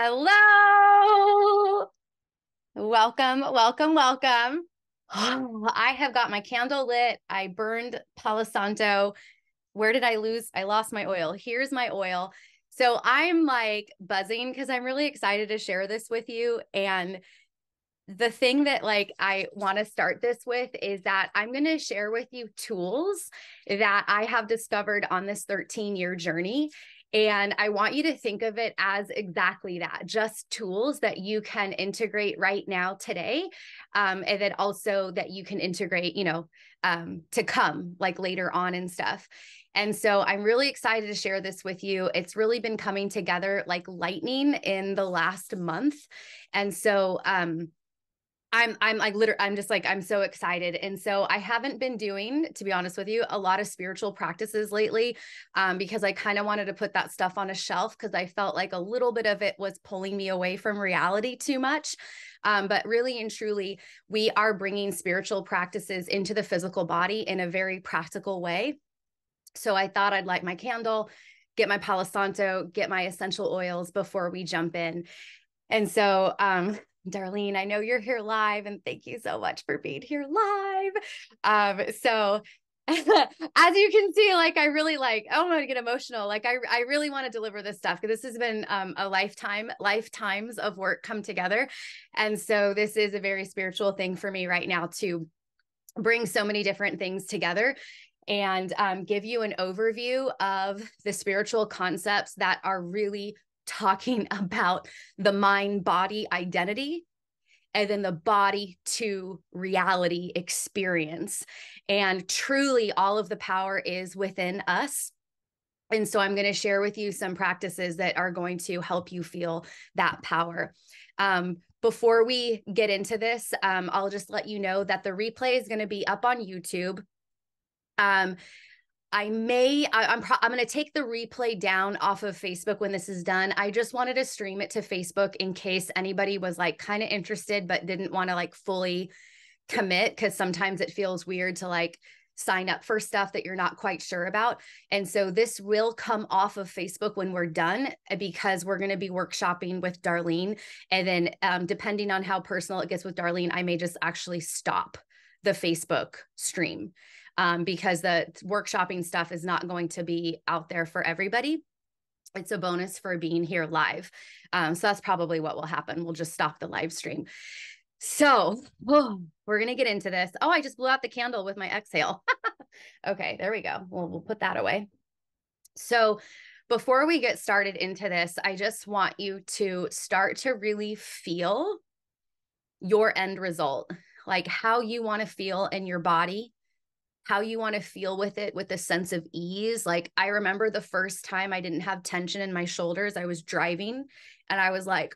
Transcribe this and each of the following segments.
Hello. Welcome, welcome, welcome. I have got my candle lit. I burned Palo Santo. Where did I lose? I lost my oil. Here's my oil. So I'm like buzzing because I'm really excited to share this with you. And the thing that like I want to start this with is that I'm going to share with you tools that I have discovered on this 13 year journey and I want you to think of it as exactly that just tools that you can integrate right now today. Um, and then also that you can integrate, you know, um, to come like later on and stuff. And so I'm really excited to share this with you. It's really been coming together like lightning in the last month. And so, um, I'm I'm like literally I'm just like I'm so excited. And so I haven't been doing, to be honest with you, a lot of spiritual practices lately um, because I kind of wanted to put that stuff on a shelf because I felt like a little bit of it was pulling me away from reality too much. Um, but really and truly, we are bringing spiritual practices into the physical body in a very practical way. So I thought I'd light my candle, get my Palo Santo, get my essential oils before we jump in. And so um, Darlene, I know you're here live and thank you so much for being here live. Um, so as you can see, like I really like, oh, I'm gonna get emotional. Like I, I really want to deliver this stuff because this has been um, a lifetime, lifetimes of work come together. And so this is a very spiritual thing for me right now to bring so many different things together and um, give you an overview of the spiritual concepts that are really talking about the mind body identity and then the body to reality experience. And truly, all of the power is within us. And so, I'm going to share with you some practices that are going to help you feel that power. Um, before we get into this, um, I'll just let you know that the replay is going to be up on YouTube. Um, I may I, am I'm, I'm going to take the replay down off of Facebook when this is done. I just wanted to stream it to Facebook in case anybody was like kind of interested but didn't want to like fully commit cuz sometimes it feels weird to like sign up for stuff that you're not quite sure about. And so this will come off of Facebook when we're done uh, because we're going to be workshopping with Darlene and then um, depending on how personal it gets with Darlene, I may just actually stop the Facebook stream um, because the workshopping stuff is not going to be out there for everybody. It's a bonus for being here live. Um, so that's probably what will happen. We'll just stop the live stream. So oh, we're going to get into this. Oh, I just blew out the candle with my exhale. okay, there we go. We'll, we'll put that away. So, before we get started into this, I just want you to start to really feel your end result, like how you want to feel in your body how you want to feel with it with a sense of ease. Like I remember the first time I didn't have tension in my shoulders, I was driving and I was like,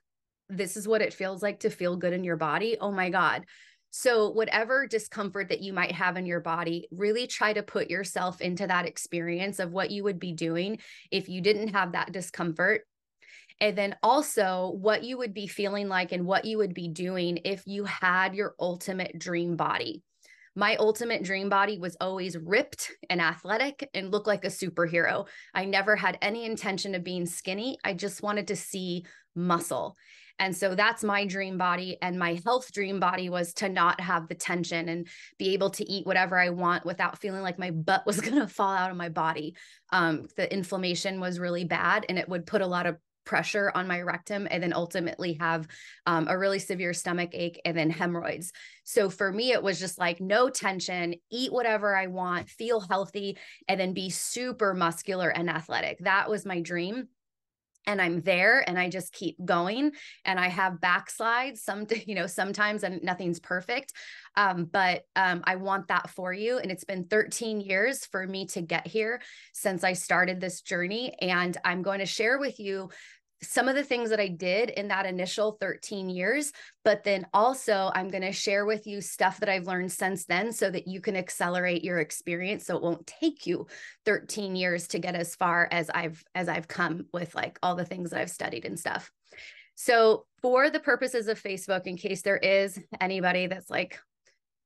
this is what it feels like to feel good in your body. Oh my God. So, whatever discomfort that you might have in your body, really try to put yourself into that experience of what you would be doing if you didn't have that discomfort. And then also what you would be feeling like and what you would be doing if you had your ultimate dream body. My ultimate dream body was always ripped and athletic and looked like a superhero. I never had any intention of being skinny. I just wanted to see muscle. And so that's my dream body. And my health dream body was to not have the tension and be able to eat whatever I want without feeling like my butt was going to fall out of my body. Um, the inflammation was really bad and it would put a lot of pressure on my rectum and then ultimately have um, a really severe stomach ache and then hemorrhoids. So for me, it was just like no tension, eat whatever I want, feel healthy, and then be super muscular and athletic. That was my dream and I'm there and I just keep going and I have backslides some you know sometimes and nothing's perfect um, but um, I want that for you and it's been 13 years for me to get here since I started this journey and I'm going to share with you some of the things that I did in that initial 13 years, but then also I'm going to share with you stuff that I've learned since then so that you can accelerate your experience so it won't take you 13 years to get as far as I've as I've come with like all the things that I've studied and stuff. So, for the purposes of Facebook in case there is anybody that's like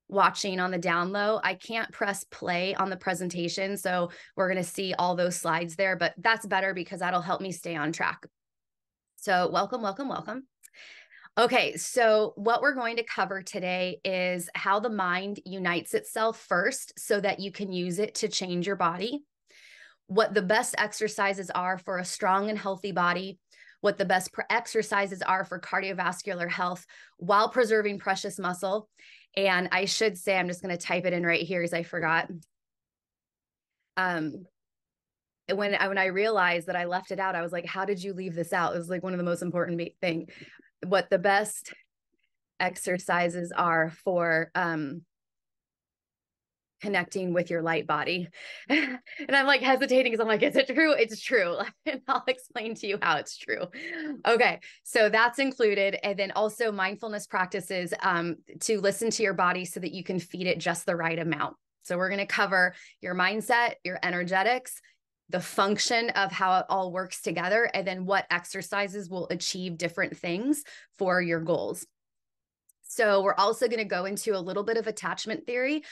watching on the down low, I can't press play on the presentation. So we're going to see all those slides there, but that's better because that'll help me stay on track. So, welcome, welcome, welcome. Okay, so what we're going to cover today is how the mind unites itself first so that you can use it to change your body, what the best exercises are for a strong and healthy body, what the best exercises are for cardiovascular health while preserving precious muscle. And I should say, I'm just going to type it in right here as I forgot. Um, when I when I realized that I left it out, I was like, "How did you leave this out?" It was like one of the most important thing. What the best exercises are for um connecting with your light body. and I'm like hesitating because I'm like, is it true? It's true. and I'll explain to you how it's true. Okay. So that's included. And then also mindfulness practices um, to listen to your body so that you can feed it just the right amount. So we're going to cover your mindset, your energetics, the function of how it all works together, and then what exercises will achieve different things for your goals. So, we're also going to go into a little bit of attachment theory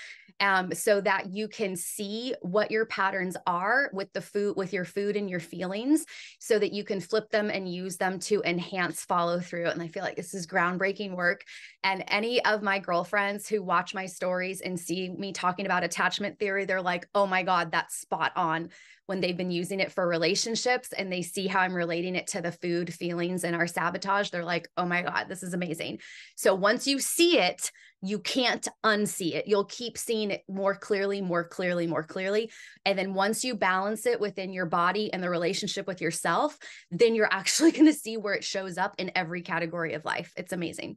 um, so that you can see what your patterns are with the food, with your food and your feelings, so that you can flip them and use them to enhance follow through. And I feel like this is groundbreaking work. And any of my girlfriends who watch my stories and see me talking about attachment theory, they're like, oh my God, that's spot on when they've been using it for relationships and they see how I'm relating it to the food, feelings, and our sabotage, they're like, oh my God, this is amazing. So once you see it, you can't unsee it. You'll keep seeing it more clearly, more clearly, more clearly. And then once you balance it within your body and the relationship with yourself, then you're actually going to see where it shows up in every category of life. It's amazing.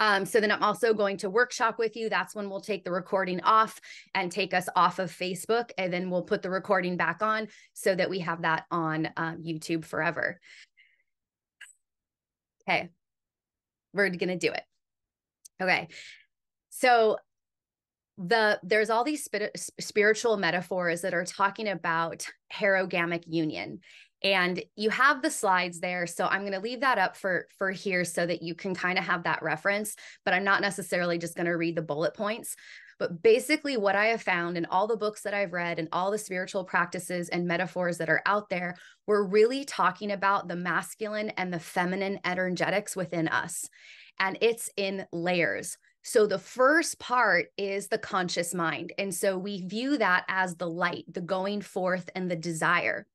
Um, so then I'm also going to workshop with you. That's when we'll take the recording off and take us off of Facebook, and then we'll put the recording back on so that we have that on um, YouTube forever. Okay, we're gonna do it. Okay, so the there's all these spiritual metaphors that are talking about hierogamic union and you have the slides there so i'm going to leave that up for for here so that you can kind of have that reference but i'm not necessarily just going to read the bullet points but basically what i have found in all the books that i've read and all the spiritual practices and metaphors that are out there we're really talking about the masculine and the feminine energetics within us and it's in layers so the first part is the conscious mind. And so we view that as the light, the going forth and the desire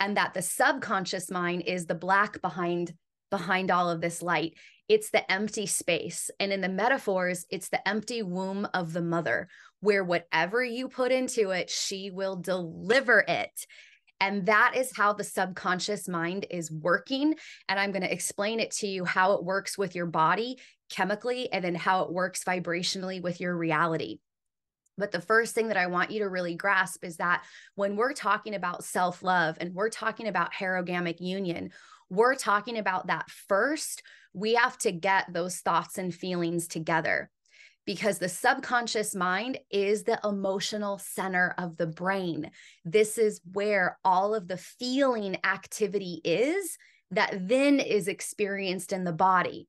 and that the subconscious mind is the black behind behind all of this light it's the empty space and in the metaphors it's the empty womb of the mother where whatever you put into it she will deliver it and that is how the subconscious mind is working. And I'm going to explain it to you how it works with your body chemically and then how it works vibrationally with your reality. But the first thing that I want you to really grasp is that when we're talking about self love and we're talking about hierogamic union, we're talking about that first. We have to get those thoughts and feelings together because the subconscious mind is the emotional center of the brain. This is where all of the feeling activity is that then is experienced in the body.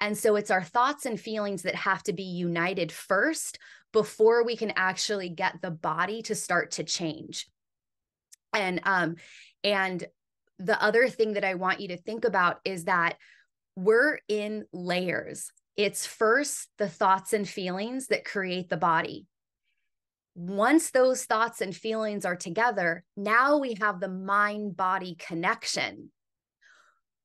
And so it's our thoughts and feelings that have to be united first before we can actually get the body to start to change. And um and the other thing that I want you to think about is that we're in layers. It's first the thoughts and feelings that create the body. Once those thoughts and feelings are together, now we have the mind body connection.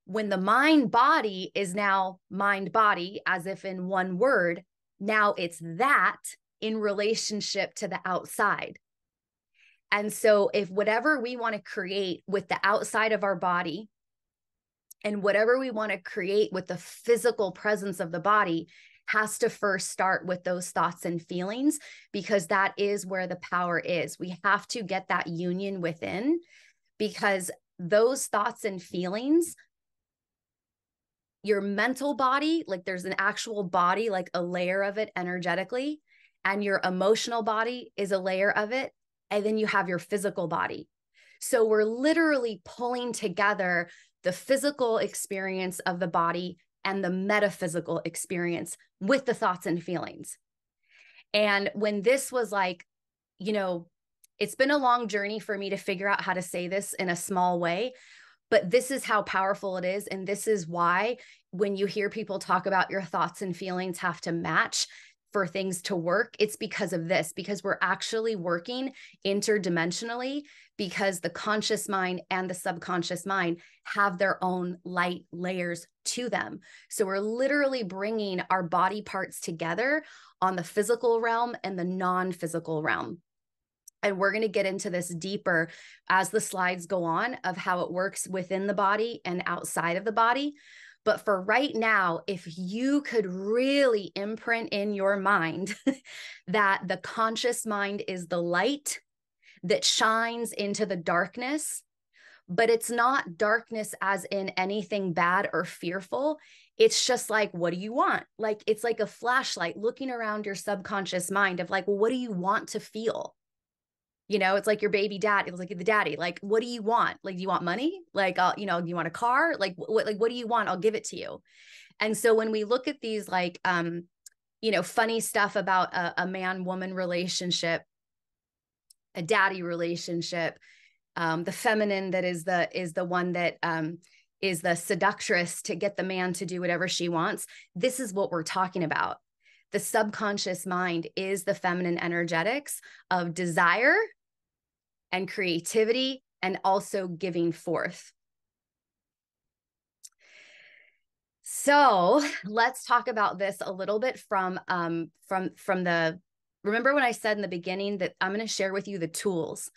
When the mind body is now mind body, as if in one word, now it's that in relationship to the outside. And so, if whatever we want to create with the outside of our body and whatever we want to create with the physical presence of the body has to first start with those thoughts and feelings because that is where the power is. We have to get that union within because those thoughts and feelings your mental body like there's an actual body like a layer of it energetically and your emotional body is a layer of it. And then you have your physical body. So we're literally pulling together the physical experience of the body and the metaphysical experience with the thoughts and feelings. And when this was like, you know, it's been a long journey for me to figure out how to say this in a small way. But this is how powerful it is. And this is why when you hear people talk about your thoughts and feelings have to match, for things to work, it's because of this, because we're actually working interdimensionally because the conscious mind and the subconscious mind have their own light layers to them. So we're literally bringing our body parts together on the physical realm and the non physical realm. And we're going to get into this deeper as the slides go on of how it works within the body and outside of the body. But for right now, if you could really imprint in your mind that the conscious mind is the light that shines into the darkness, but it's not darkness as in anything bad or fearful. It's just like, what do you want? Like, it's like a flashlight looking around your subconscious mind of like, well, what do you want to feel? You know it's like your baby dad it was like the daddy like what do you want? Like do you want money? Like uh, you know you want a car? Like what like what do you want? I'll give it to you. And so when we look at these like um you know funny stuff about a, a man woman relationship a daddy relationship um the feminine that is the is the one that um is the seductress to get the man to do whatever she wants this is what we're talking about. The subconscious mind is the feminine energetics of desire and creativity and also giving forth. So let's talk about this a little bit from um, from from the remember when I said in the beginning that I'm going to share with you the tools.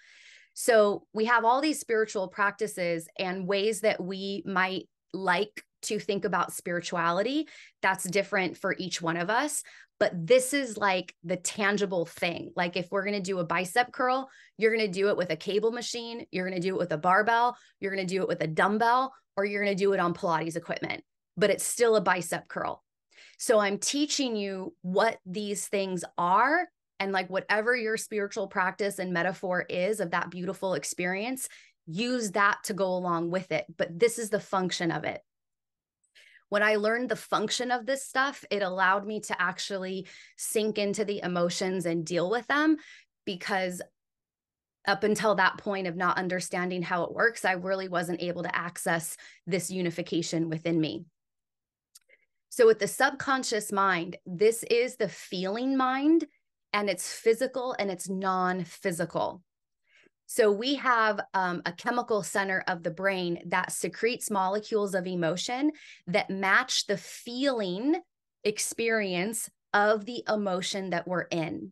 So we have all these spiritual practices and ways that we might like to think about spirituality that's different for each one of us but this is like the tangible thing. Like if we're going to do a bicep curl, you're going to do it with a cable machine, you're going to do it with a barbell, you're going to do it with a dumbbell, or you're going to do it on Pilates equipment, but it's still a bicep curl. So I'm teaching you what these things are and like whatever your spiritual practice and metaphor is of that beautiful experience, use that to go along with it. But this is the function of it when I learned the function of this stuff, it allowed me to actually sink into the emotions and deal with them because up until that point of not understanding how it works, I really wasn't able to access this unification within me. So, with the subconscious mind, this is the feeling mind, and it's physical and it's non physical. So we have um, a chemical center of the brain that secretes molecules of emotion that match the feeling experience of the emotion that we're in.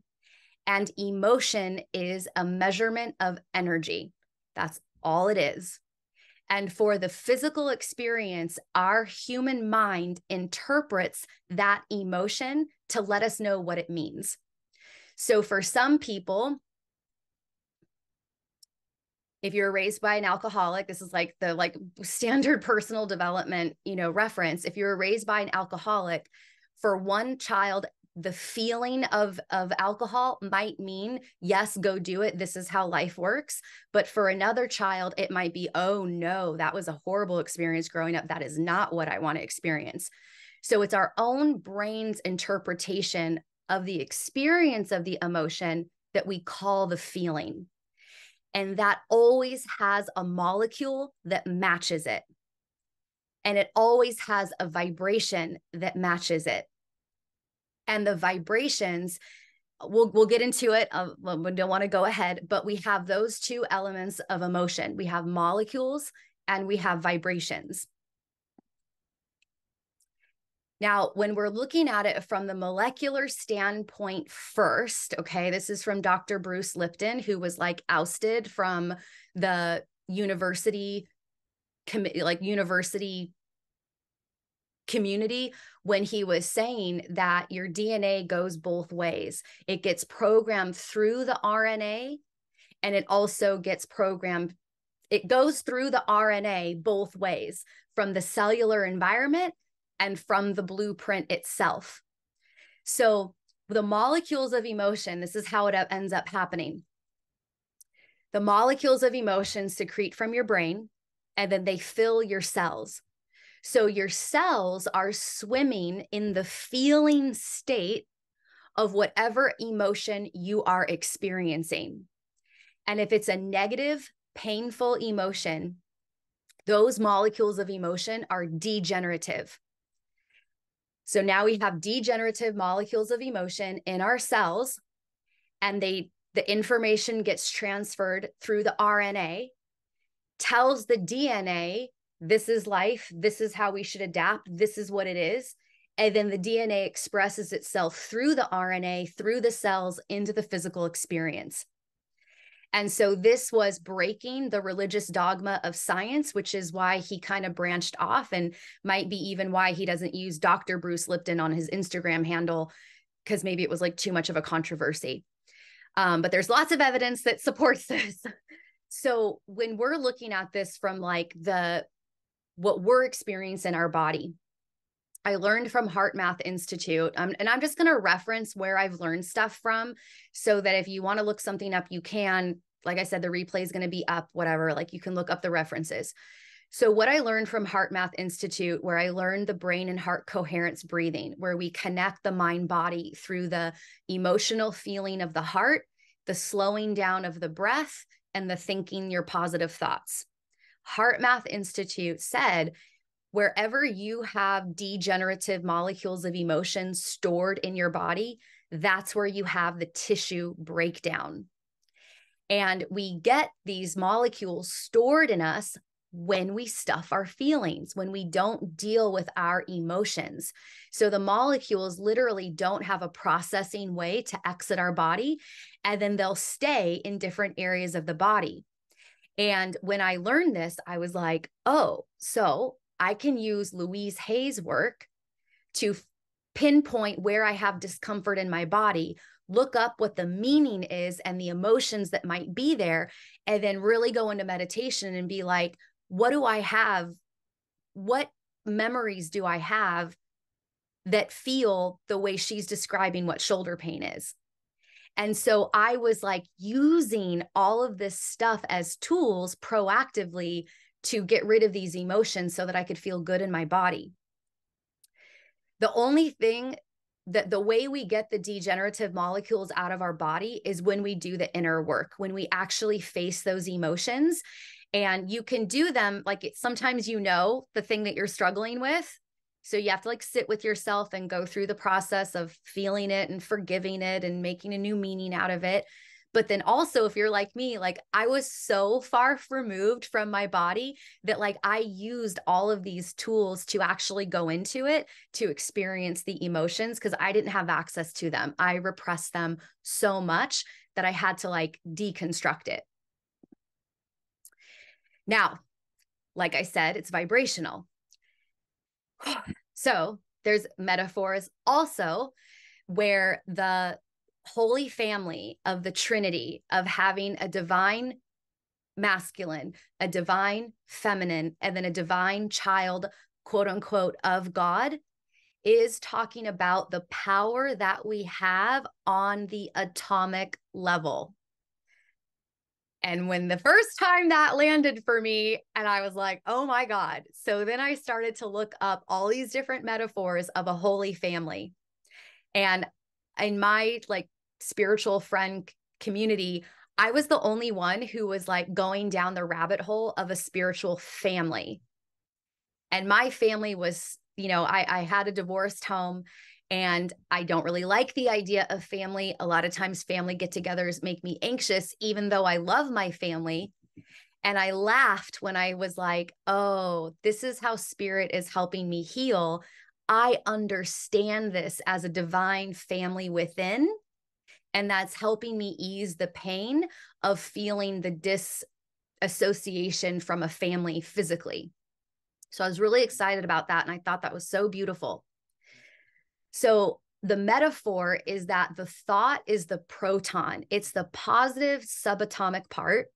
And emotion is a measurement of energy. That's all it is. And for the physical experience, our human mind interprets that emotion to let us know what it means. So for some people, if you're raised by an alcoholic this is like the like standard personal development you know reference. If you're raised by an alcoholic for one child the feeling of of alcohol might mean yes go do it this is how life works. But for another child it might be oh no that was a horrible experience growing up. That is not what i want to experience. So it's our own brain's interpretation of the experience of the emotion that we call the feeling and that always has a molecule that matches it. And it always has a vibration that matches it. And the vibrations, we'll, we'll get into it. Uh, we don't want to go ahead, but we have those two elements of emotion we have molecules and we have vibrations. Now, when we're looking at it from the molecular standpoint first, okay, this is from Dr. Bruce Lipton, who was like ousted from the university committee, like university community when he was saying that your DNA goes both ways. It gets programmed through the RNA and it also gets programmed it goes through the RNA both ways from the cellular environment and from the blueprint itself. So, the molecules of emotion, this is how it ends up happening. The molecules of emotion secrete from your brain and then they fill your cells. So, your cells are swimming in the feeling state of whatever emotion you are experiencing. And if it's a negative, painful emotion, those molecules of emotion are degenerative. So now we have degenerative molecules of emotion in our cells, and they the information gets transferred through the RNA, tells the DNA, this is life, this is how we should adapt, this is what it is. And then the DNA expresses itself through the RNA, through the cells into the physical experience. And so this was breaking the religious dogma of science, which is why he kind of branched off and might be even why he doesn't use Dr. Bruce Lipton on his Instagram handle, because maybe it was like too much of a controversy. Um, but there's lots of evidence that supports this. so when we're looking at this from like the what we're experiencing in our body, I learned from HeartMath Institute. Um, and I'm just going to reference where I've learned stuff from so that if you want to look something up, you can. Like I said, the replay is going to be up, whatever. Like you can look up the references. So, what I learned from HeartMath Institute, where I learned the brain and heart coherence breathing, where we connect the mind body through the emotional feeling of the heart, the slowing down of the breath, and the thinking your positive thoughts. HeartMath Institute said wherever you have degenerative molecules of emotion stored in your body, that's where you have the tissue breakdown. And we get these molecules stored in us when we stuff our feelings, when we don't deal with our emotions. So the molecules literally don't have a processing way to exit our body, and then they'll stay in different areas of the body. And when I learned this, I was like, oh, so I can use Louise Hay's work to pinpoint where I have discomfort in my body, look up what the meaning is and the emotions that might be there, and then really go into meditation and be like, what do I have? What memories do I have that feel the way she's describing what shoulder pain is? And so I was like using all of this stuff as tools proactively to get rid of these emotions so that I could feel good in my body. The only thing that the way we get the degenerative molecules out of our body is when we do the inner work, when we actually face those emotions. And you can do them like it, sometimes you know the thing that you're struggling with. So you have to like sit with yourself and go through the process of feeling it and forgiving it and making a new meaning out of it. But then also, if you're like me, like I was so far removed from my body that like I used all of these tools to actually go into it to experience the emotions because I didn't have access to them. I repressed them so much that I had to like deconstruct it. Now, like I said, it's vibrational. So there's metaphors also where the holy family of the Trinity of having a divine masculine, a divine feminine, and then a divine child, quote unquote, of God is talking about the power that we have on the atomic level. And when the first time that landed for me, and I was like, oh my God. So then I started to look up all these different metaphors of a holy family. And in my like spiritual friend community, I was the only one who was like going down the rabbit hole of a spiritual family. And my family was, you know, I, I had a divorced home and I don't really like the idea of family. A lot of times, family get togethers make me anxious, even though I love my family. And I laughed when I was like, oh, this is how spirit is helping me heal. I understand this as a divine family within. And that's helping me ease the pain of feeling the disassociation from a family physically. So I was really excited about that. And I thought that was so beautiful. So the metaphor is that the thought is the proton, it's the positive subatomic part.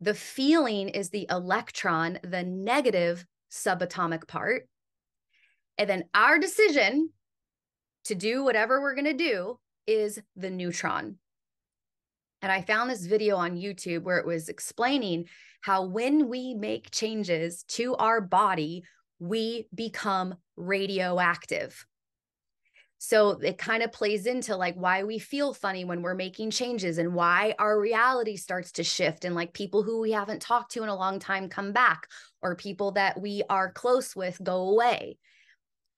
The feeling is the electron, the negative subatomic part. And then our decision to do whatever we're going to do is the neutron. And I found this video on YouTube where it was explaining how when we make changes to our body, we become radioactive. So it kind of plays into like why we feel funny when we're making changes and why our reality starts to shift and like people who we haven't talked to in a long time come back or people that we are close with go away.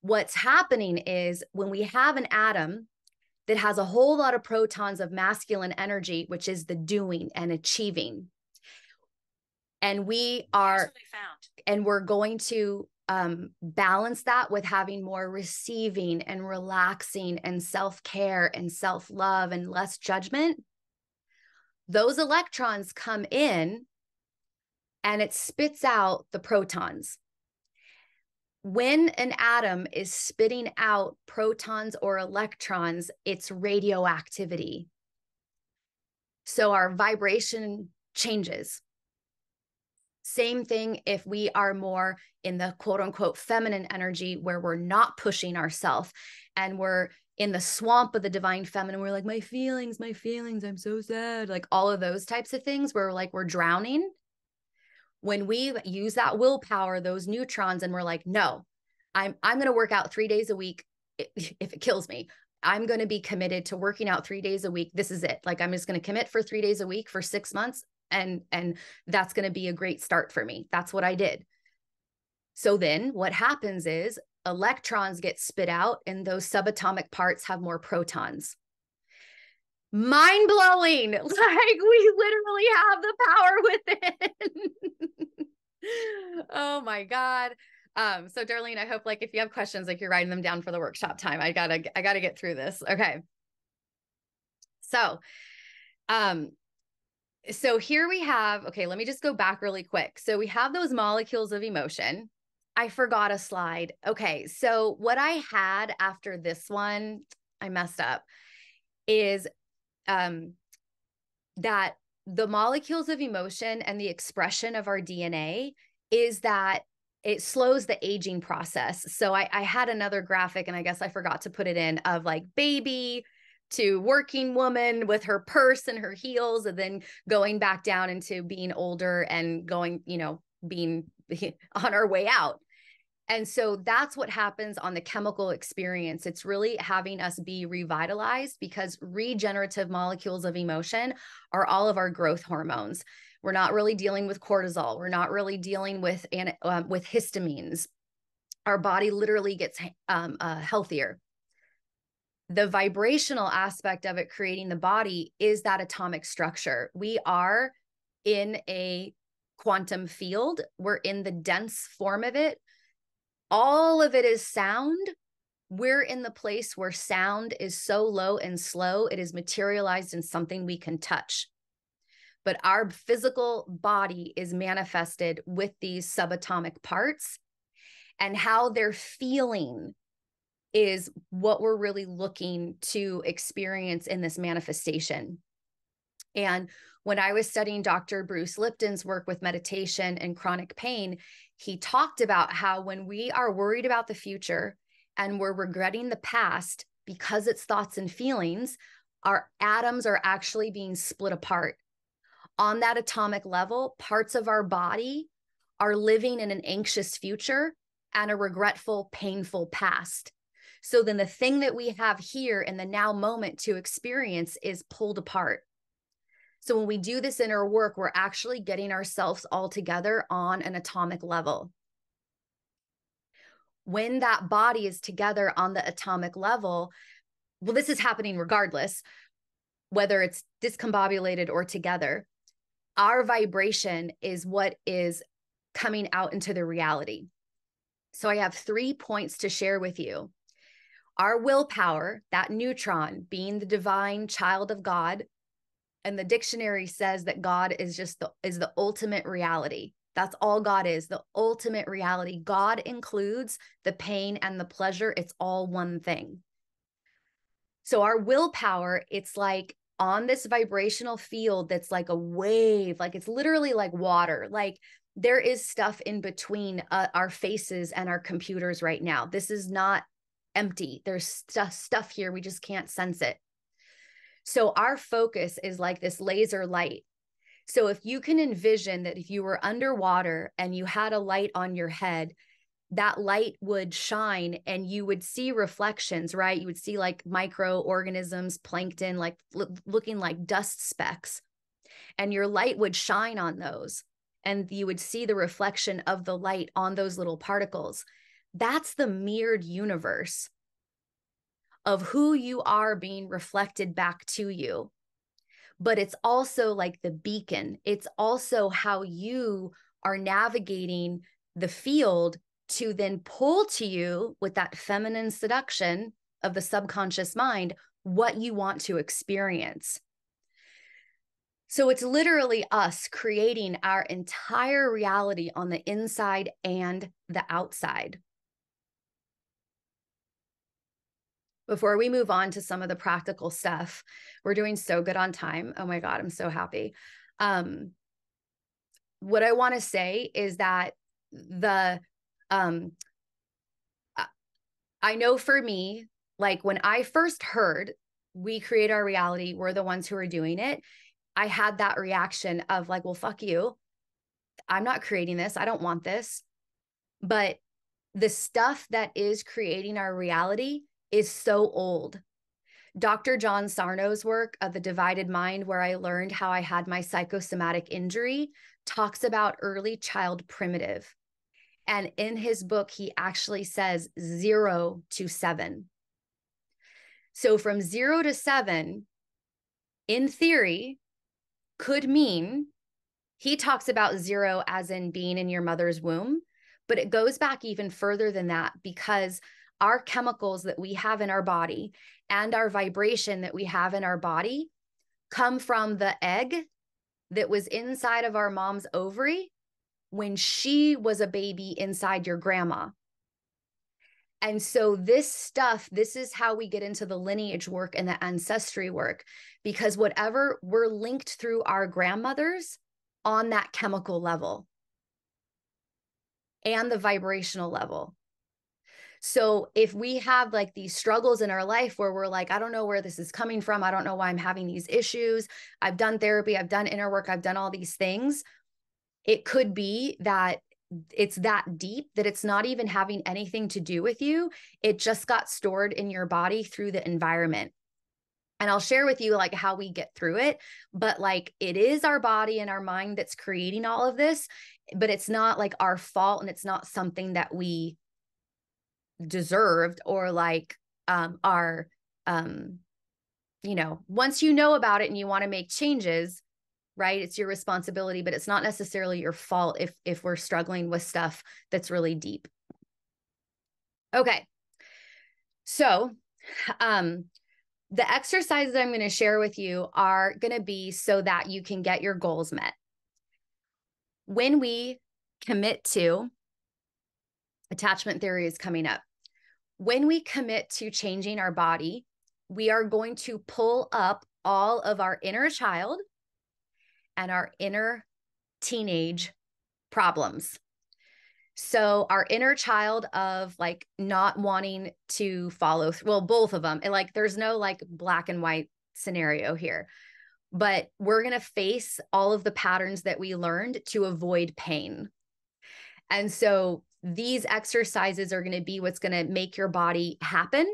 What's happening is when we have an atom that has a whole lot of protons of masculine energy, which is the doing and achieving. And we are, and we're going to um, balance that with having more receiving and relaxing and self care and self love and less judgment, those electrons come in and it spits out the protons. When an atom is spitting out protons or electrons, it's radioactivity. So our vibration changes. Same thing if we are more in the quote unquote feminine energy where we're not pushing ourselves and we're in the swamp of the divine feminine. We're like, my feelings, my feelings, I'm so sad. Like all of those types of things where like we're drowning. When we use that willpower, those neutrons, and we're like, no, I'm I'm gonna work out three days a week if it kills me. I'm going to be committed to working out three days a week. This is it. Like, I'm just going to commit for three days a week for six months and and that's going to be a great start for me that's what i did so then what happens is electrons get spit out and those subatomic parts have more protons mind blowing like we literally have the power within oh my god um so darlene i hope like if you have questions like you're writing them down for the workshop time i gotta i gotta get through this okay so um so here we have, okay, let me just go back really quick. So we have those molecules of emotion. I forgot a slide. Okay, so what I had after this one, I messed up, is um, that the molecules of emotion and the expression of our DNA is that it slows the aging process. So I, I had another graphic and I guess I forgot to put it in of like baby, to working woman with her purse and her heels and then going back down into being older and going you know being on our way out and so that's what happens on the chemical experience. It's really having us be revitalized because regenerative molecules of emotion are all of our growth hormones. We're not really dealing with cortisol. We're not really dealing with um, with histamines. Our body literally gets um, uh, healthier the vibrational aspect of it creating the body is that atomic structure. We are in a quantum field, we're in the dense form of it. All of it is sound. We're in the place where sound is so low and slow, it is materialized in something we can touch. But our physical body is manifested with these subatomic parts and how they're feeling is what we're really looking to experience in this manifestation. And when I was studying Dr. Bruce Lipton's work with meditation and chronic pain, he talked about how when we are worried about the future and we're regretting the past because it's thoughts and feelings, our atoms are actually being split apart. On that atomic level, parts of our body are living in an anxious future and a regretful, painful past. So then the thing that we have here in the now moment to experience is pulled apart. So when we do this inner work, we're actually getting ourselves all together on an atomic level. When that body is together on the atomic level, well, this is happening regardless, whether it's discombobulated or together. Our vibration is what is coming out into the reality. So I have three points to share with you our willpower, that neutron being the divine child of God, and the dictionary says that God is just the is the ultimate reality. That's all God is, the ultimate reality. God includes the pain and the pleasure. It's all one thing. So our willpower, it's like on this vibrational field that's like a wave, like it's literally like water. Like there is stuff in between uh, our faces and our computers right now. This is not empty. There's stuff stuff here. We just can't sense it. So our focus is like this laser light. So if you can envision that if you were underwater and you had a light on your head that light would shine and you would see reflections, right? You would see like microorganisms, plankton, like looking like dust specks. And your light would shine on those. And you would see the reflection of the light on those little particles. That's the mirrored universe of who you are being reflected back to you. But it's also like the beacon, it's also how you are navigating the field to then pull to you with that feminine seduction of the subconscious mind what you want to experience. So it's literally us creating our entire reality on the inside and the outside. Before we move on to some of the practical stuff, we're doing so good on time. Oh my God, I'm so happy. Um, what I want to say is that the um I know for me, like when I first heard we create our reality, we're the ones who are doing it, I had that reaction of like, well, fuck you. I'm not creating this. I don't want this. But the stuff that is creating our reality is so old. Dr. John Sarno's work of the divided mind, where I learned how I had my psychosomatic injury, talks about early child primitive. And in his book, he actually says zero to seven. So from zero to seven, in theory, could mean he talks about zero as in being in your mother's womb, but it goes back even further than that because our chemicals that we have in our body and our vibration that we have in our body come from the egg that was inside of our mom's ovary when she was a baby inside your grandma. And so, this stuff, this is how we get into the lineage work and the ancestry work, because whatever we're linked through our grandmothers on that chemical level and the vibrational level. So, if we have like these struggles in our life where we're like, I don't know where this is coming from, I don't know why I'm having these issues, I've done therapy, I've done inner work, I've done all these things, it could be that it's that deep that it's not even having anything to do with you. It just got stored in your body through the environment. And I'll share with you like how we get through it, but like it is our body and our mind that's creating all of this, but it's not like our fault and it's not something that we deserved or like um are um you know, once you know about it and you want to make changes, right it's your responsibility but it's not necessarily your fault if if we're struggling with stuff that's really deep. Okay. So um the exercises i'm going to share with you are going to be so that you can get your goals met. When we commit to attachment theory is coming up when we commit to changing our body we are going to pull up all of our inner child and our inner teenage problems. So our inner child of like not wanting to follow well, both of them. And like there's no like black and white scenario here. But we're going to face all of the patterns that we learned to avoid pain. And so these exercises are going to be what's going to make your body happen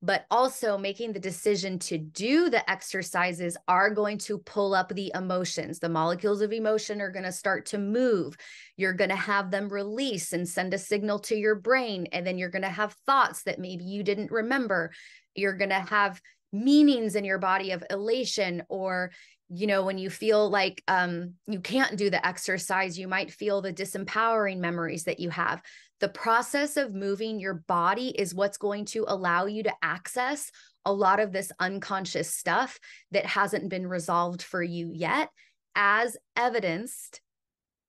but also making the decision to do the exercises are going to pull up the emotions. The molecules of emotion are going to start to move. You're going to have them release and send a signal to your brain. And then you're going to have thoughts that maybe you didn't remember. You're going to have meanings in your body of elation or you know when you feel like um, you can't do the exercise you might feel the disempowering memories that you have the process of moving your body is what's going to allow you to access a lot of this unconscious stuff that hasn't been resolved for you yet, as evidenced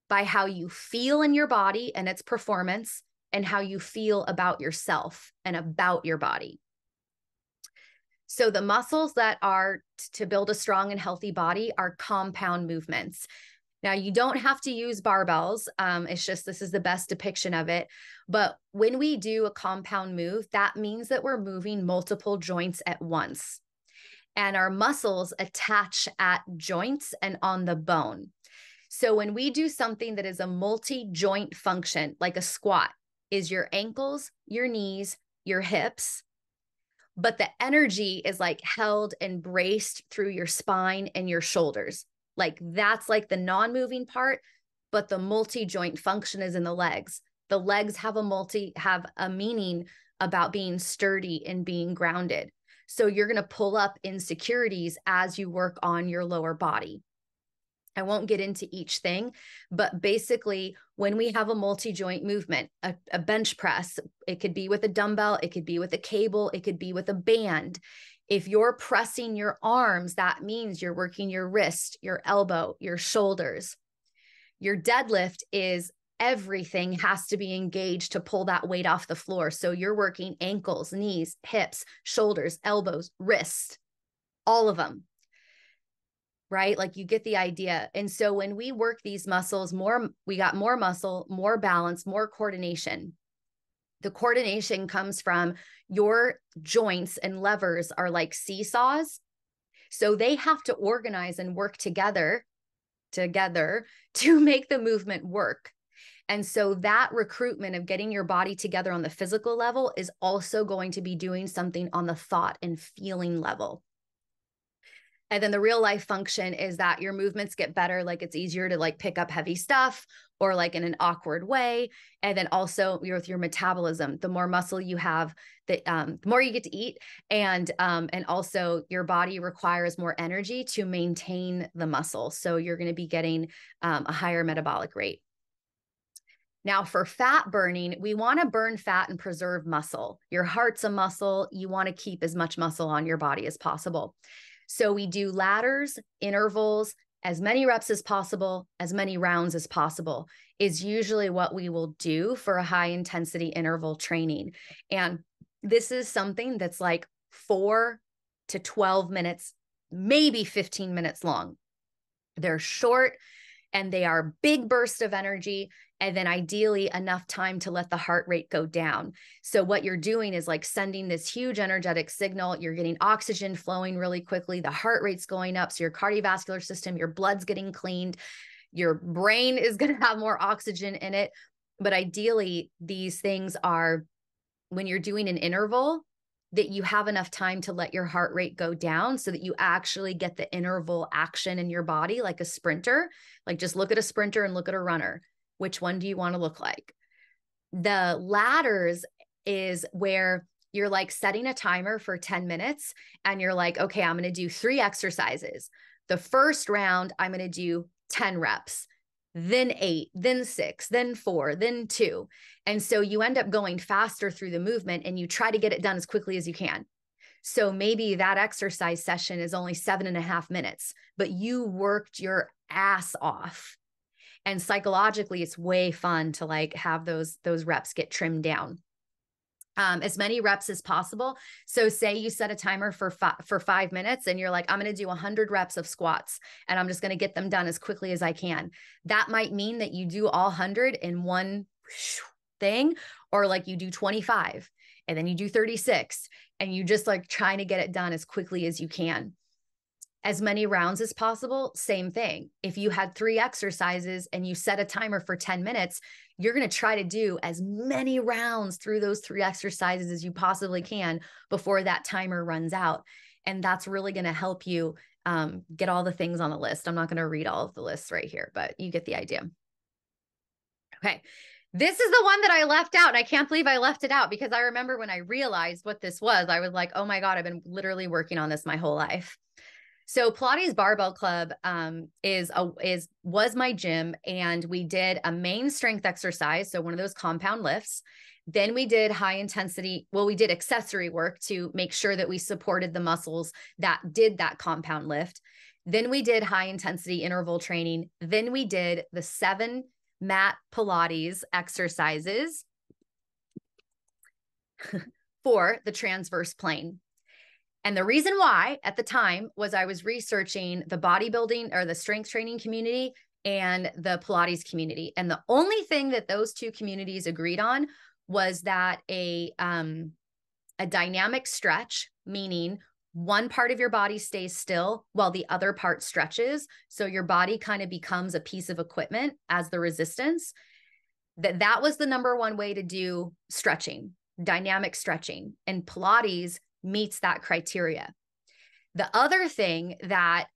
by how you feel in your body and its performance, and how you feel about yourself and about your body. So, the muscles that are to build a strong and healthy body are compound movements. Now, you don't have to use barbells. Um, it's just this is the best depiction of it. But when we do a compound move, that means that we're moving multiple joints at once. And our muscles attach at joints and on the bone. So when we do something that is a multi joint function, like a squat, is your ankles, your knees, your hips, but the energy is like held and braced through your spine and your shoulders. Like that's like the non moving part, but the multi joint function is in the legs. The legs have a multi, have a meaning about being sturdy and being grounded. So you're going to pull up insecurities as you work on your lower body. I won't get into each thing, but basically, when we have a multi joint movement, a, a, bench press, it could be with a dumbbell, it could be with a cable, it could be with a band. If you're pressing your arms, that means you're working your wrist, your elbow, your shoulders. Your deadlift is everything has to be engaged to pull that weight off the floor. So you're working ankles, knees, hips, shoulders, elbows, wrists, all of them right? Like you get the idea. And so when we work these muscles, more we got more muscle, more balance, more coordination. The coordination comes from your joints and levers are like seesaws. So they have to organize and work together together to make the movement work. And so that recruitment of getting your body together on the physical level is also going to be doing something on the thought and feeling level. And then the real life function is that your movements get better. Like it's easier to like pick up heavy stuff or like in an awkward way. And then also with your metabolism, the more muscle you have, the, um, the more you get to eat. And, um, and also your body requires more energy to maintain the muscle. So you're going to be getting um, a higher metabolic rate. Now, for fat burning, we want to burn fat and preserve muscle. Your heart's a muscle. You want to keep as much muscle on your body as possible. So we do ladders, intervals, as many reps as possible, as many rounds as possible is usually what we will do for a high intensity interval training. And this is something that's like four to 12 minutes, maybe 15 minutes long. They're short and they are big bursts of energy and then ideally enough time to let the heart rate go down. So what you're doing is like sending this huge energetic signal. You're getting oxygen flowing really quickly. The heart rate's going up. So your cardiovascular system, your blood's getting cleaned. Your brain is going to have more oxygen in it. But ideally, these things are when you're doing an interval, that you have enough time to let your heart rate go down so that you actually get the interval action in your body like a sprinter. Like just look at a sprinter and look at a runner which one do you want to look like? The ladders is where you're like setting a timer for 10 minutes and you're like, okay, I'm going to do three exercises. The first round, I'm going to do 10 reps, then eight, then six, then four, then two. And so you end up going faster through the movement and you try to get it done as quickly as you can. So maybe that exercise session is only seven and a half minutes, but you worked your ass off and psychologically it's way fun to like have those those reps get trimmed down um, as many reps as possible. So, say you set a timer for fi- for five minutes, and you're like, I'm going to do 100 reps of squats, and I'm just going to get them done as quickly as I can. That might mean that you do all 100 in one thing, or like you do 25, and then you do 36, and you just like trying to get it done as quickly as you can as many rounds as possible, same thing. If you had three exercises and you set a timer for 10 minutes, you're going to try to do as many rounds through those three exercises as you possibly can before that timer runs out. And that's really going to help you um, get all the things on the list. I'm not going to read all of the lists right here, but you get the idea. Okay. This is the one that I left out. I can't believe I left it out because I remember when I realized what this was, I was like, oh my God, I've been literally working on this my whole life. So Pilates Barbell Club um, is a is was my gym, and we did a main strength exercise, so one of those compound lifts. Then we did high intensity. Well, we did accessory work to make sure that we supported the muscles that did that compound lift. Then we did high intensity interval training. Then we did the seven mat Pilates exercises for the transverse plane. And the reason why at the time was I was researching the bodybuilding or the strength training community and the Pilates community. And the only thing that those two communities agreed on was that a um a dynamic stretch, meaning one part of your body stays still while the other part stretches. So your body kind of becomes a piece of equipment as the resistance that that was the number one way to do stretching, dynamic stretching, and Pilates meets that criteria. The other thing that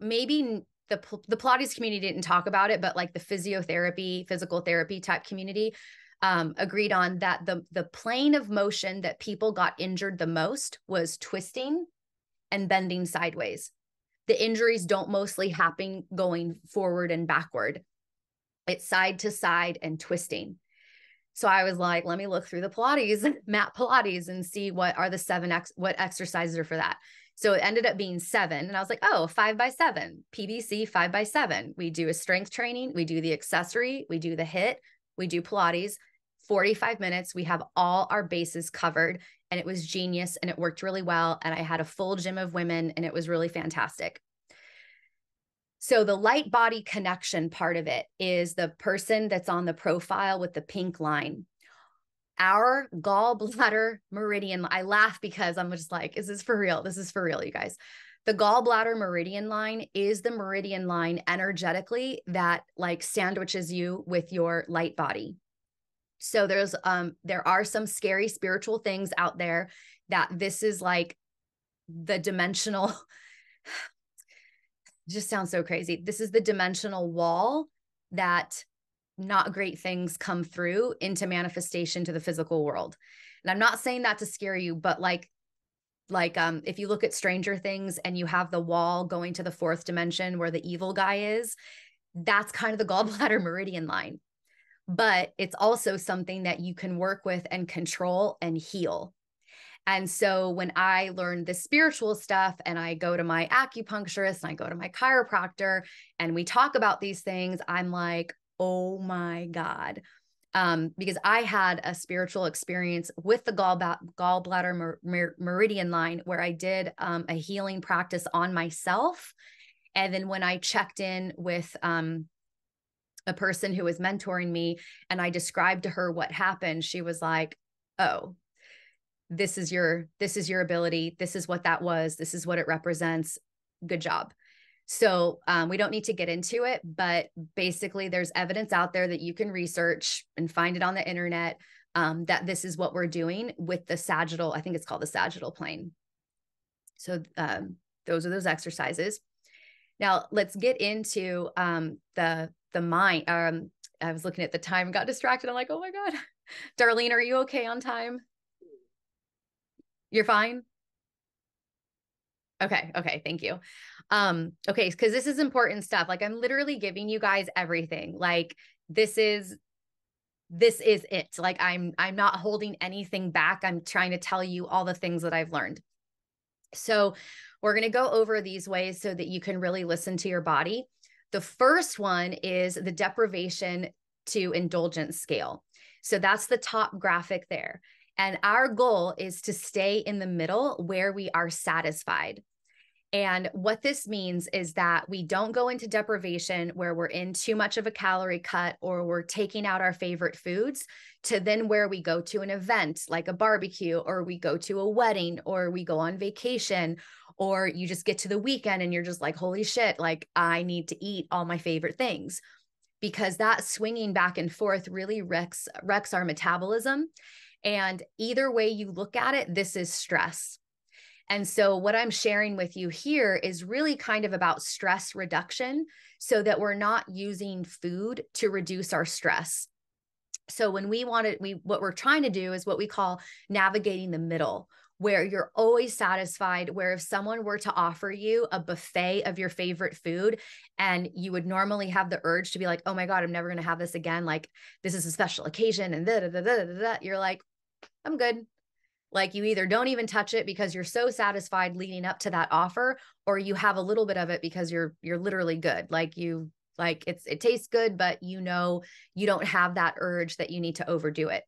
maybe the the Pilates community didn't talk about it, but like the physiotherapy, physical therapy type community um, agreed on that the the plane of motion that people got injured the most was twisting and bending sideways. The injuries don't mostly happen going forward and backward. It's side to side and twisting. So I was like, let me look through the Pilates, mat Pilates, and see what are the seven ex what exercises are for that. So it ended up being seven. And I was like, oh, five by seven, PBC five by seven. We do a strength training, we do the accessory, we do the HIIT, we do Pilates, 45 minutes. We have all our bases covered. And it was genius and it worked really well. And I had a full gym of women and it was really fantastic. So the light body connection part of it is the person that's on the profile with the pink line our gallbladder meridian. I laugh because I'm just like, is this for real? This is for real, you guys. The gallbladder meridian line is the meridian line energetically that like sandwiches you with your light body. So there's um there are some scary spiritual things out there that this is like the dimensional just sounds so crazy. This is the dimensional wall that not great things come through into manifestation to the physical world. And I'm not saying that to scare you, but like like um if you look at Stranger Things and you have the wall going to the fourth dimension where the evil guy is, that's kind of the gallbladder meridian line. But it's also something that you can work with and control and heal. And so when I learn the spiritual stuff and I go to my acupuncturist and I go to my chiropractor and we talk about these things, I'm like, oh my God. Um, because I had a spiritual experience with the gallb- gallbladder mer- mer- meridian line where I did um, a healing practice on myself. And then when I checked in with um, a person who was mentoring me and I described to her what happened, she was like, oh, this is your this is your ability this is what that was this is what it represents good job so um, we don't need to get into it, but basically, there's evidence out there that you can research and find it on the internet um, that this is what we're doing with the sagittal. I think it's called the sagittal plane. So um, those are those exercises. Now let's get into um, the the mind. Um, I was looking at the time, got distracted. I'm like, oh my god, Darlene, are you okay on time? You're fine. Okay. Okay. Thank you. Um, okay, because this is important stuff. Like I'm literally giving you guys everything. Like this is this is it. Like I'm I'm not holding anything back. I'm trying to tell you all the things that I've learned. So we're going to go over these ways so that you can really listen to your body. The first one is the deprivation to indulgence scale. So that's the top graphic there. And our goal is to stay in the middle where we are satisfied. And what this means is that we don't go into deprivation where we're in too much of a calorie cut or we're taking out our favorite foods to then where we go to an event like a barbecue or we go to a wedding or we go on vacation or you just get to the weekend and you're just like, holy shit, like I need to eat all my favorite things. Because that swinging back and forth really wrecks, wrecks our metabolism. And either way you look at it, this is stress and so, what I'm sharing with you here is really kind of about stress reduction so that we're not using food to reduce our stress. So, when we want we what we're trying to do is what we call navigating the middle, where you're always satisfied. Where if someone were to offer you a buffet of your favorite food and you would normally have the urge to be like, oh my God, I'm never going to have this again. Like, this is a special occasion and da, da, da, da, da, da. you're like, I'm good. Like you either don't even touch it because you're so satisfied leading up to that offer or you have a little bit of it because you're you're literally good. Like you like it's it tastes good but you know you don't have that urge that you need to overdo it.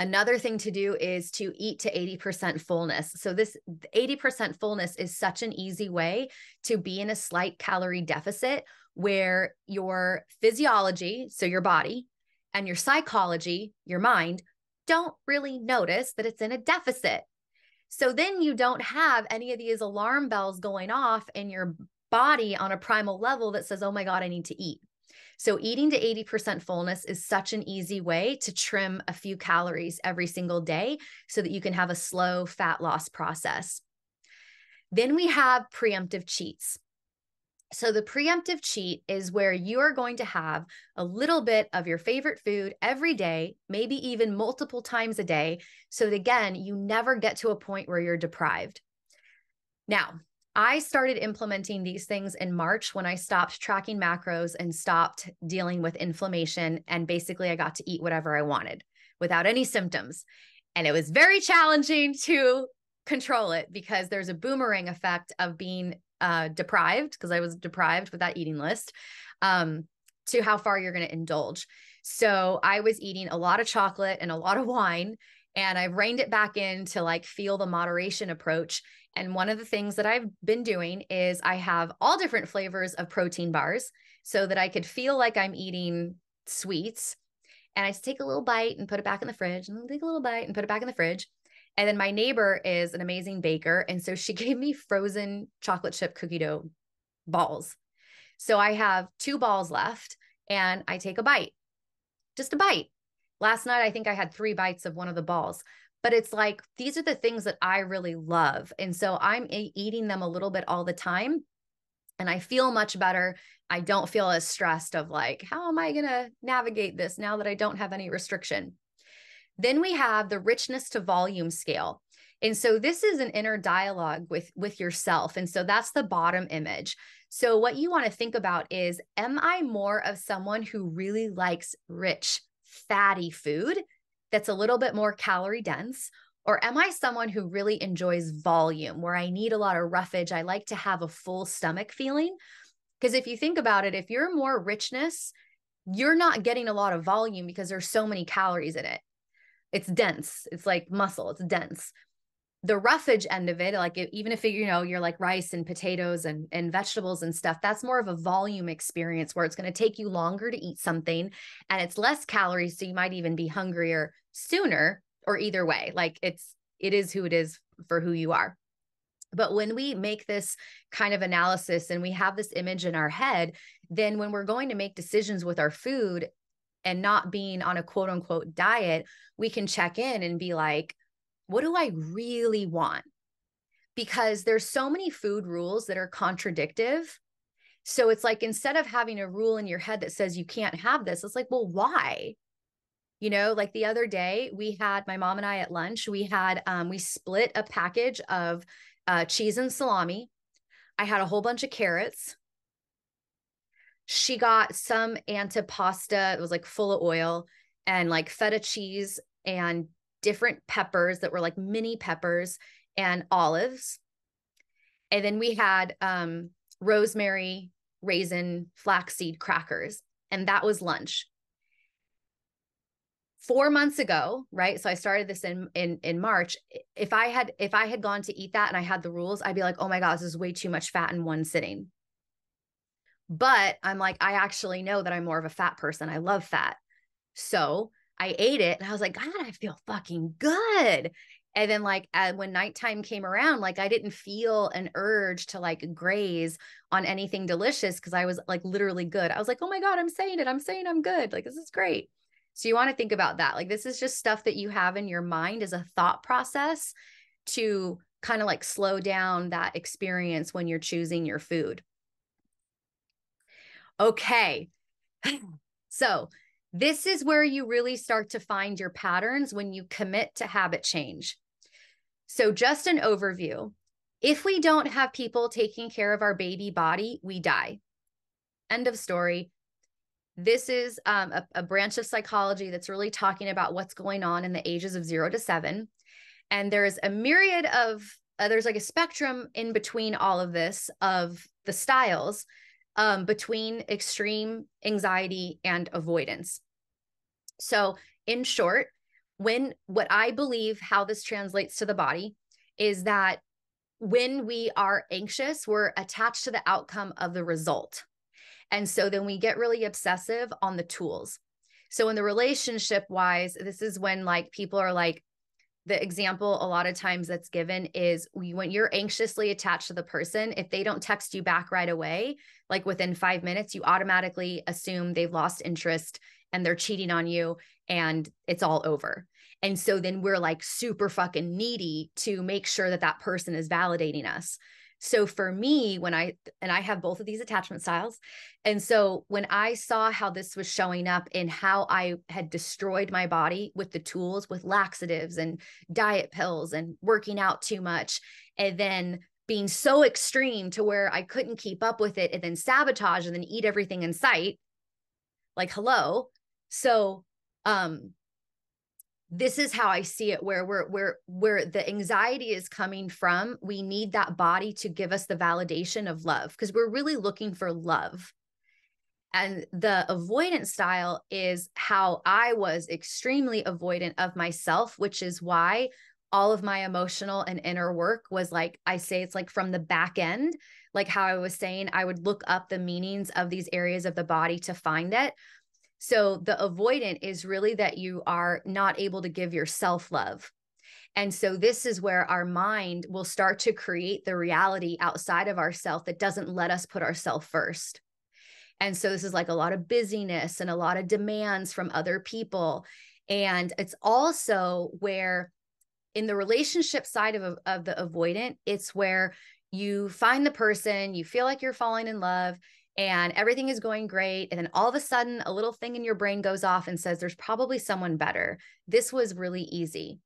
Another thing to do is to eat to 80% fullness. So, this 80% fullness is such an easy way to be in a slight calorie deficit where your physiology, so your body, and your psychology, your mind, don't really notice that it's in a deficit. So then you don't have any of these alarm bells going off in your body on a primal level that says, oh my God, I need to eat. So, eating to 80% fullness is such an easy way to trim a few calories every single day so that you can have a slow fat loss process. Then we have preemptive cheats. So, the preemptive cheat is where you are going to have a little bit of your favorite food every day, maybe even multiple times a day. So that again, you never get to a point where you're deprived. Now, I started implementing these things in March when I stopped tracking macros and stopped dealing with inflammation. And basically, I got to eat whatever I wanted without any symptoms. And it was very challenging to control it because there's a boomerang effect of being uh, deprived, because I was deprived with that eating list, um, to how far you're going to indulge. So I was eating a lot of chocolate and a lot of wine and I've reined it back in to like feel the moderation approach. And one of the things that I've been doing is I have all different flavors of protein bars so that I could feel like I'm eating sweets. And I take a little bite and put it back in the fridge and take a little bite and put it back in the fridge. And then my neighbor is an amazing baker. And so she gave me frozen chocolate chip cookie dough balls. So I have two balls left and I take a bite, just a bite. Last night, I think I had three bites of one of the balls, but it's like these are the things that I really love. And so I'm eating them a little bit all the time. And I feel much better. I don't feel as stressed of like, how am I going to navigate this now that I don't have any restriction? Then we have the richness to volume scale. And so this is an inner dialogue with with yourself. And so that's the bottom image. So what you want to think about is am I more of someone who really likes rich fatty food that's a little bit more calorie dense? Or am I someone who really enjoys volume where I need a lot of roughage? I like to have a full stomach feeling. Because if you think about it, if you're more richness, you're not getting a lot of volume because there's so many calories in it. It's dense. It's like muscle, it's dense the roughage end of it like even if you know you're like rice and potatoes and and vegetables and stuff that's more of a volume experience where it's going to take you longer to eat something and it's less calories so you might even be hungrier sooner or either way like it's it is who it is for who you are but when we make this kind of analysis and we have this image in our head then when we're going to make decisions with our food and not being on a quote unquote diet we can check in and be like what do I really want? Because there's so many food rules that are contradictive. So it's like instead of having a rule in your head that says you can't have this, it's like, well, why? You know, like the other day, we had my mom and I at lunch, we had, um, we split a package of uh, cheese and salami. I had a whole bunch of carrots. She got some antipasta, it was like full of oil and like feta cheese and different peppers that were like mini peppers and olives. And then we had um, rosemary, raisin, flaxseed crackers. And that was lunch. Four months ago, right? So I started this in in in March. If I had if I had gone to eat that and I had the rules, I'd be like, oh my God, this is way too much fat in one sitting. But I'm like, I actually know that I'm more of a fat person. I love fat. So I ate it and I was like, God, I feel fucking good. And then, like, uh, when nighttime came around, like, I didn't feel an urge to like graze on anything delicious because I was like literally good. I was like, oh my God, I'm saying it. I'm saying I'm good. Like, this is great. So, you want to think about that. Like, this is just stuff that you have in your mind as a thought process to kind of like slow down that experience when you're choosing your food. Okay. so, this is where you really start to find your patterns when you commit to habit change. So, just an overview if we don't have people taking care of our baby body, we die. End of story. This is um, a, a branch of psychology that's really talking about what's going on in the ages of zero to seven. And there's a myriad of, uh, there's like a spectrum in between all of this of the styles um, between extreme anxiety and avoidance. So, in short, when what I believe how this translates to the body is that when we are anxious, we're attached to the outcome of the result. And so then we get really obsessive on the tools. So in the relationship wise, this is when like people are like, the example a lot of times that's given is when you're anxiously attached to the person, if they don't text you back right away, like within five minutes, you automatically assume they've lost interest and they're cheating on you and it's all over. And so then we're like super fucking needy to make sure that that person is validating us. So for me, when I, and I have both of these attachment styles. And so when I saw how this was showing up in how I had destroyed my body with the tools, with laxatives and diet pills and working out too much, and then being so extreme to where I couldn't keep up with it and then sabotage and then eat everything in sight, like, hello. So, um, this is how I see it where we're where where the anxiety is coming from we need that body to give us the validation of love because we're really looking for love. And the avoidant style is how I was extremely avoidant of myself which is why all of my emotional and inner work was like I say it's like from the back end like how I was saying I would look up the meanings of these areas of the body to find it so the avoidant is really that you are not able to give yourself love. And so this is where our mind will start to create the reality outside of ourself that doesn't let us put ourselves first. And so this is like a lot of busyness and a lot of demands from other people. And it's also where in the relationship side of, of the avoidant, it's where you find the person, you feel like you're falling in love, and everything is going great. And then all of a sudden, a little thing in your brain goes off and says, There's probably someone better. This was really easy.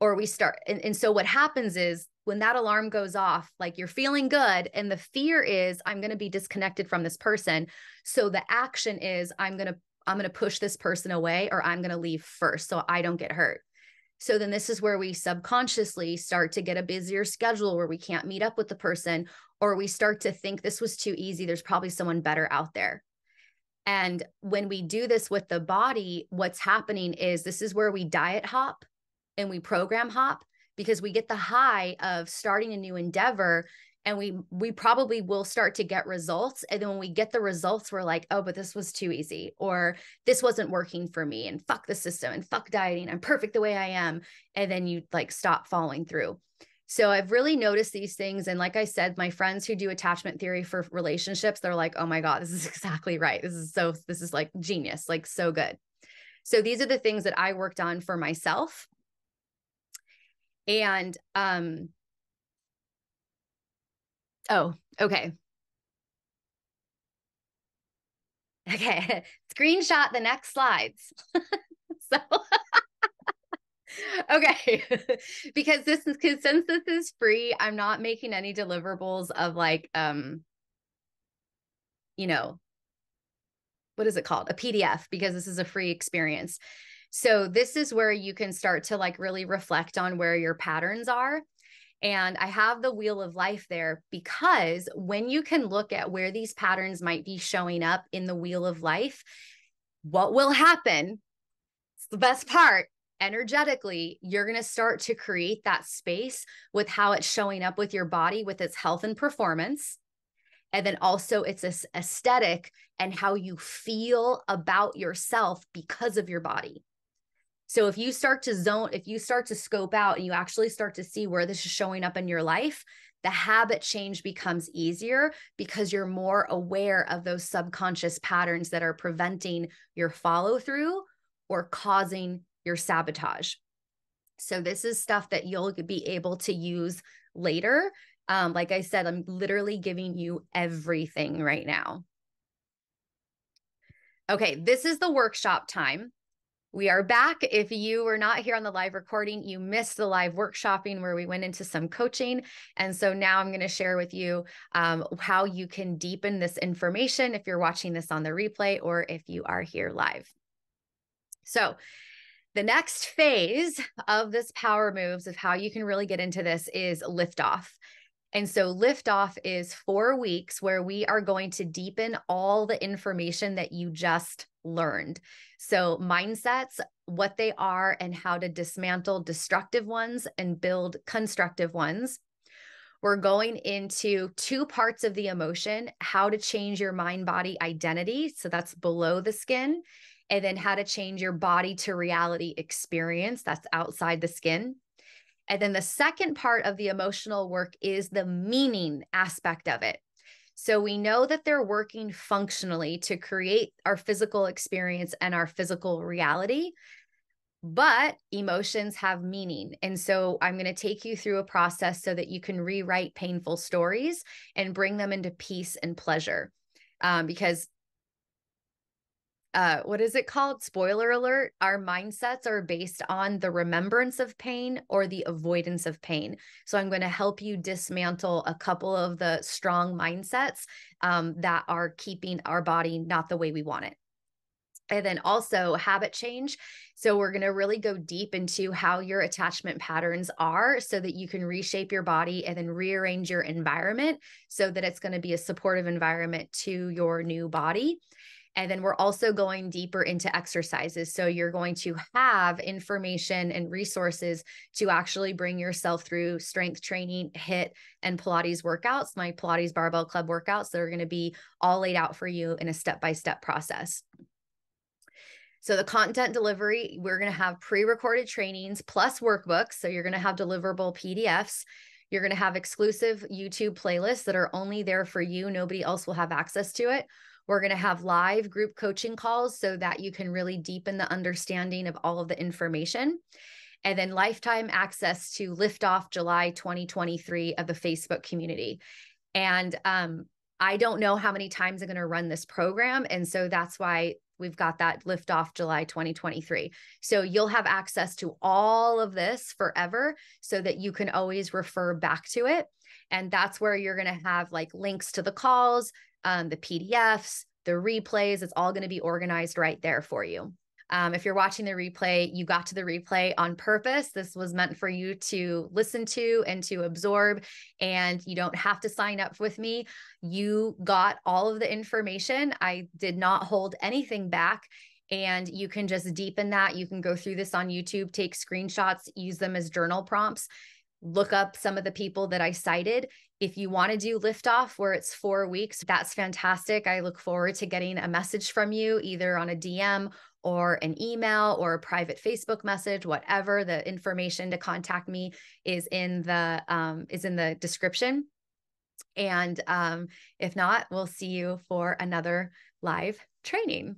Or we start. And, and so what happens is when that alarm goes off, like you're feeling good, and the fear is, I'm going to be disconnected from this person. So the action is, I'm going to I'm going to push this person away or I'm going to leave first so I don't get hurt. So then this is where we subconsciously start to get a busier schedule where we can't meet up with the person or we start to think this was too easy. There's probably someone better out there. And when we do this with the body, what's happening is this is where we diet hop and we program hop because we get the high of starting a new endeavor and we we probably will start to get results and then when we get the results we're like oh but this was too easy or this wasn't working for me and fuck the system and fuck dieting i'm perfect the way i am and then you like stop following through so I've really noticed these things. And like I said, my friends who do attachment theory for relationships, they're like, oh my God, this is exactly right. This is so, this is like genius, like so good. So these are the things that I worked on for myself. And um oh, okay. Okay, screenshot the next slides. so okay. Because this is because since this is free i'm not making any deliverables of like um you know what is it called? A pdf because this is a free experience. So this is where you can start to like really reflect on where your patterns are. And I have the wheel of life there because when you can look at where these patterns might be showing up in the wheel of life, what will happen? It's the best part energetically, you're going to start to create that space with how it's showing up with your body, with its health and performance. And then also its aesthetic and how you feel about yourself because of your body. So if you start to zone, if you start to scope out and you actually start to see where this is showing up in your life, the habit change becomes easier because you're more aware of those subconscious patterns that are preventing your follow through or causing your sabotage. So, this is stuff that you'll be able to use later. Um, like I said, I'm literally giving you everything right now. Okay, this is the workshop time. We are back. If you were not here on the live recording, you missed the live workshopping where we went into some coaching. And so now I'm going to share with you um, how you can deepen this information if you're watching this on the replay or if you are here live. So, the next phase of this power moves of how you can really get into this is liftoff. And so, liftoff is four weeks where we are going to deepen all the information that you just learned. So, mindsets, what they are, and how to dismantle destructive ones and build constructive ones. We're going into two parts of the emotion how to change your mind body identity. So, that's below the skin and then how to change your body to reality experience that's outside the skin. And then the second part of the emotional work is the meaning aspect of it. So we know that they're working functionally to create our physical experience and our physical reality. But emotions have meaning. And so I'm going to take you through a process so that you can rewrite painful stories and bring them into peace and pleasure. Um, because uh, what is it called? Spoiler alert. Our mindsets are based on the remembrance of pain or the avoidance of pain. So I'm going to help you dismantle a couple of the strong mindsets um, that are keeping our body not the way we want it. And then also habit change. So, we're going to really go deep into how your attachment patterns are so that you can reshape your body and then rearrange your environment so that it's going to be a supportive environment to your new body. And then we're also going deeper into exercises. So you're going to have information and resources to actually bring yourself through strength training, HIIT, and Pilates workouts, my Pilates Barbell Club workouts that are going to be all laid out for you in a step by step process. So, the content delivery, we're going to have pre recorded trainings plus workbooks. So, you're going to have deliverable PDFs. You're going to have exclusive YouTube playlists that are only there for you. Nobody else will have access to it. We're going to have live group coaching calls so that you can really deepen the understanding of all of the information. And then lifetime access to Lift Off July 2023 of the Facebook community. And um, I don't know how many times I'm going to run this program. And so that's why we've got that lift off July 2023. So you'll have access to all of this forever so that you can always refer back to it. And that's where you're going to have like links to the calls, um, the PDFs, the replays. It's all going to be organized right there for you. Um, if you're watching the replay, you got to the replay on purpose. This was meant for you to listen to and to absorb, and you don't have to sign up with me. You got all of the information. I did not hold anything back. And you can just deepen that. You can go through this on YouTube, take screenshots, use them as journal prompts look up some of the people that I cited. If you want to do liftoff where it's four weeks, that's fantastic. I look forward to getting a message from you either on a DM or an email or a private Facebook message, whatever the information to contact me is in the um, is in the description. And um, if not, we'll see you for another live training.